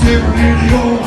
Sempre de ouro